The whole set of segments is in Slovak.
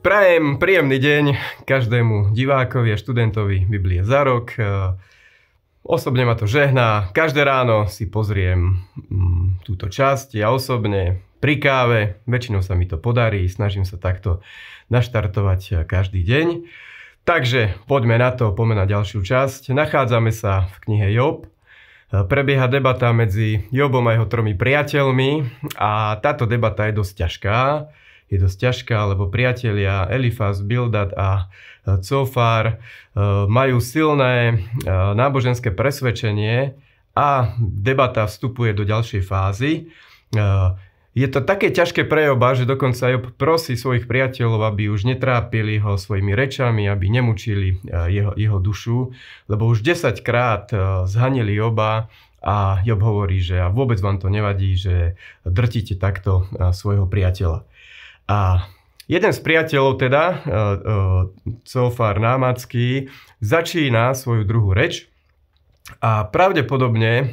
Prajem príjemný deň každému divákovi a študentovi Biblie za rok. E, osobne ma to žehná. Každé ráno si pozriem mm, túto časť. Ja osobne pri káve, väčšinou sa mi to podarí, snažím sa takto naštartovať každý deň. Takže poďme na to, poďme na ďalšiu časť. Nachádzame sa v knihe Job. E, prebieha debata medzi Jobom a jeho tromi priateľmi a táto debata je dosť ťažká je dosť ťažká, lebo priatelia Elifas, Bildad a e, Cofar e, majú silné e, náboženské presvedčenie a debata vstupuje do ďalšej fázy. Je to také ťažké pre Joba, že dokonca Job prosí svojich priateľov, aby už netrápili ho svojimi rečami, aby nemučili jeho, jeho dušu, lebo už 10 krát zhanili Joba a Job hovorí, že a vôbec vám to nevadí, že drtíte takto svojho priateľa. A jeden z priateľov teda, e, e, Cofar Námacký, začína svoju druhú reč a pravdepodobne e,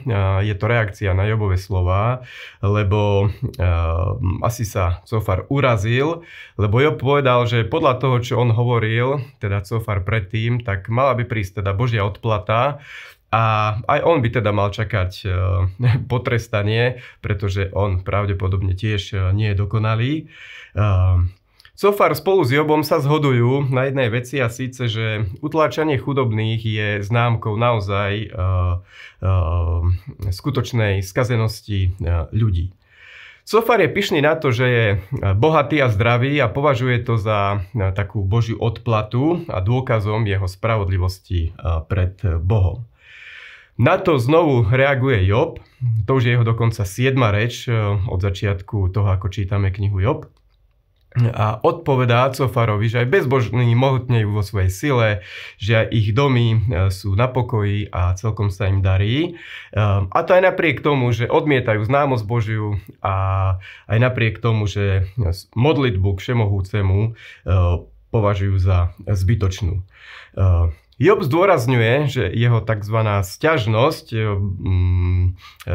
je to reakcia na Jobové slova, lebo asi sa Cofar urazil, lebo Job povedal, že podľa toho, čo on hovoril, teda Cofar predtým, tak mala by prísť teda Božia odplata a aj on by teda mal čakať potrestanie, pretože on pravdepodobne tiež nie je dokonalý. Sofar spolu s Jobom sa zhodujú na jednej veci a síce, že utláčanie chudobných je známkou naozaj uh, uh, skutočnej skazenosti uh, ľudí. Sofar je pyšný na to, že je bohatý a zdravý a považuje to za takú božiu odplatu a dôkazom jeho spravodlivosti pred Bohom. Na to znovu reaguje Job, to už je jeho dokonca siedma reč od začiatku toho, ako čítame knihu Job a odpovedá Cofarovi, že aj bezbožní mohutnejú vo svojej sile, že aj ich domy e, sú na pokoji a celkom sa im darí. E, a to aj napriek tomu, že odmietajú známosť Božiu a aj napriek tomu, že modlitbu k všemohúcemu e, považujú za zbytočnú. Job zdôrazňuje, že jeho tzv. sťažnosť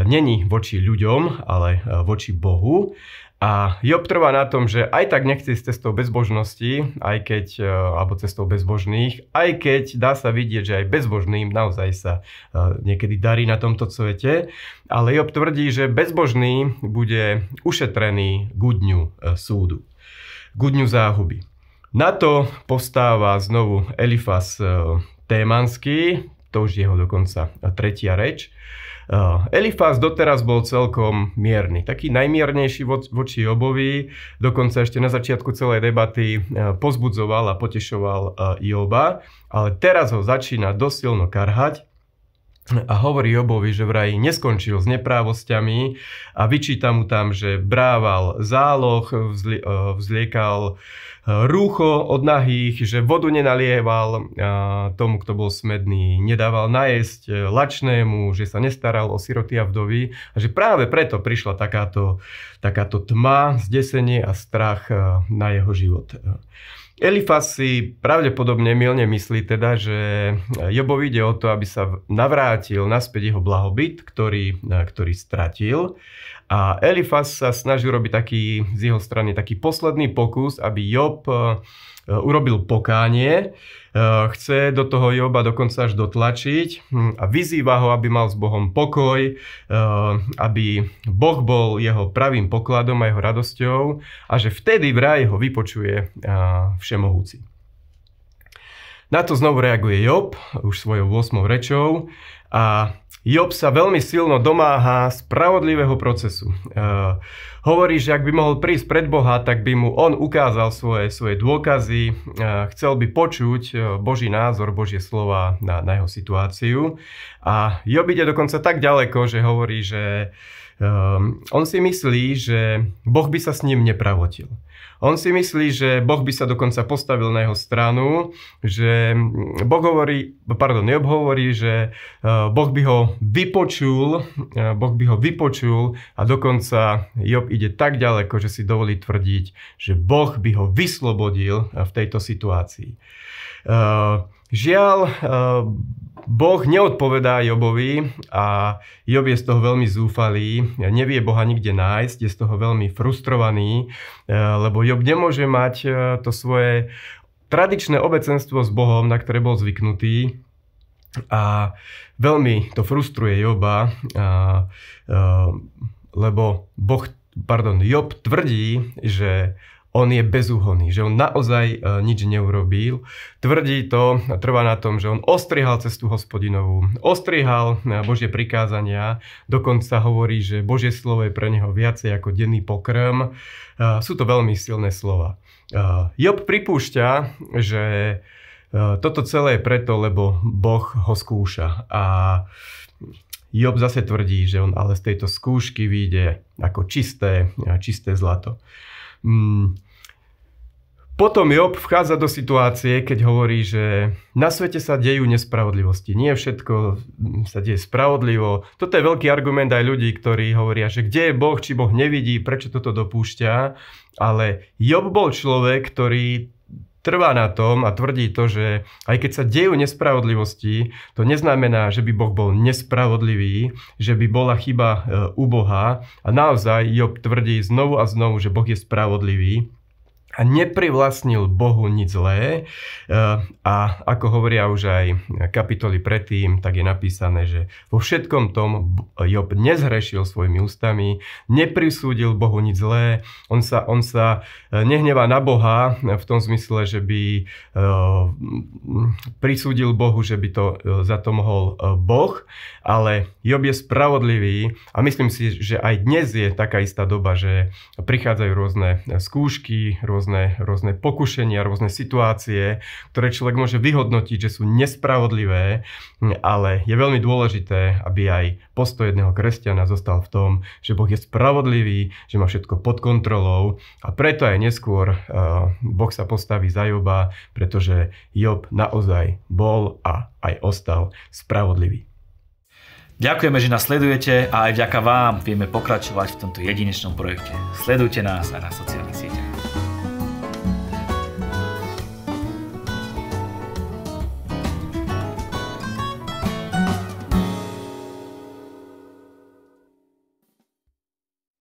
není voči ľuďom, ale voči Bohu a Job trvá na tom, že aj tak nechce ísť cestou bezbožnosti, aj keď, e, alebo cestou bezbožných, aj keď dá sa vidieť, že aj bezbožným naozaj sa niekedy darí na tomto svete. Ale Job tvrdí, že bezbožný bude ušetrený k dňu súdu, k dňu záhuby. Na to postáva znovu Elifas Témanský, to už jeho dokonca tretia reč. Elifaz doteraz bol celkom mierny, taký najmiernejší voči Jobovi, dokonca ešte na začiatku celej debaty pozbudzoval a potešoval Joba, ale teraz ho začína dosilno karhať a hovorí Jobovi, že vraj neskončil s neprávosťami a vyčíta mu tam, že brával záloh, vzliekal rúcho od nahých, že vodu nenalieval tomu, kto bol smedný, nedával najesť e, lačnému, že sa nestaral o siroty a vdovy a že práve preto prišla takáto, takáto tma, zdesenie a strach e, na jeho život. Elifas si pravdepodobne milne myslí teda, že Jobovi ide o to, aby sa navrátil naspäť jeho blahobyt, ktorý, ktorý stratil. A Elifas sa snaží robiť taký, z jeho strany taký posledný pokus, aby Job urobil pokánie, e, chce do toho Joba dokonca až dotlačiť hm, a vyzýva ho, aby mal s Bohom pokoj, e, aby Boh bol jeho pravým pokladom a jeho radosťou a že vtedy vraj ho vypočuje všemohúci. Na to znovu reaguje Job, už svojou 8 rečou a Job sa veľmi silno domáha spravodlivého procesu. Uh, hovorí, že ak by mohol prísť pred Boha, tak by mu on ukázal svoje, svoje dôkazy, uh, chcel by počuť uh, Boží názor, Božie slova na, na jeho situáciu. A Job ide dokonca tak ďaleko, že hovorí, že um, on si myslí, že Boh by sa s ním nepravotil. On si myslí, že Boh by sa dokonca postavil na jeho stranu, že Boh hovorí, pardon, Job hovorí, že e, Boh by ho vypočul, e, Boh by ho vypočul a dokonca Job ide tak ďaleko, že si dovolí tvrdiť, že Boh by ho vyslobodil v tejto situácii. Žiaľ, Boh neodpovedá Jobovi a Job je z toho veľmi zúfalý, nevie Boha nikde nájsť, je z toho veľmi frustrovaný, lebo Job nemôže mať to svoje tradičné obecenstvo s Bohom, na ktoré bol zvyknutý a veľmi to frustruje Joba, a, a, lebo Boh, pardon, Job tvrdí, že on je bezúhonný, že on naozaj e, nič neurobil. Tvrdí to, trvá na tom, že on ostrihal cestu hospodinovú, ostrihal e, Božie prikázania, dokonca hovorí, že Božie slovo je pre neho viacej ako denný pokrm. E, sú to veľmi silné slova. Job pripúšťa, že toto celé je preto, lebo Boh ho skúša. A Job zase tvrdí, že on ale z tejto skúšky vyjde ako čisté, čisté zlato. Mm. Potom Job vchádza do situácie, keď hovorí, že na svete sa dejú nespravodlivosti. Nie všetko sa deje spravodlivo. Toto je veľký argument aj ľudí, ktorí hovoria, že kde je Boh, či Boh nevidí, prečo toto dopúšťa. Ale Job bol človek, ktorý trvá na tom a tvrdí to, že aj keď sa dejú nespravodlivosti, to neznamená, že by Boh bol nespravodlivý, že by bola chyba e, u Boha. A naozaj Job tvrdí znovu a znovu, že Boh je spravodlivý a neprivlastnil Bohu nič zlé. E, a ako hovoria už aj kapitoly predtým, tak je napísané, že vo všetkom tom Job nezhrešil svojimi ústami, neprisúdil Bohu nič zlé, on sa, on sa e, nehnevá na Boha v tom zmysle, že by e, prisúdil Bohu, že by to za to mohol Boh, ale Job je spravodlivý a myslím si, že aj dnes je taká istá doba, že prichádzajú rôzne skúšky, rôzne rôzne, rôzne pokušenia, rôzne situácie, ktoré človek môže vyhodnotiť, že sú nespravodlivé, ale je veľmi dôležité, aby aj postoj jedného kresťana zostal v tom, že Boh je spravodlivý, že má všetko pod kontrolou a preto aj neskôr uh, Boh sa postaví za Joba, pretože Job naozaj bol a aj ostal spravodlivý. Ďakujeme, že nás sledujete a aj vďaka vám vieme pokračovať v tomto jedinečnom projekte. Sledujte nás aj na sociálnych.